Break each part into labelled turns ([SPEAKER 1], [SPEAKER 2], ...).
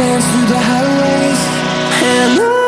[SPEAKER 1] dance through the highways. And I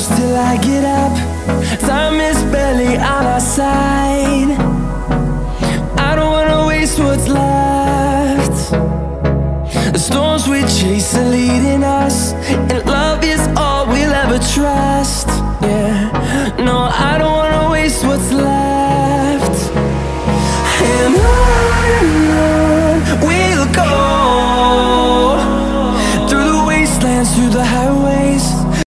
[SPEAKER 1] close till I get up.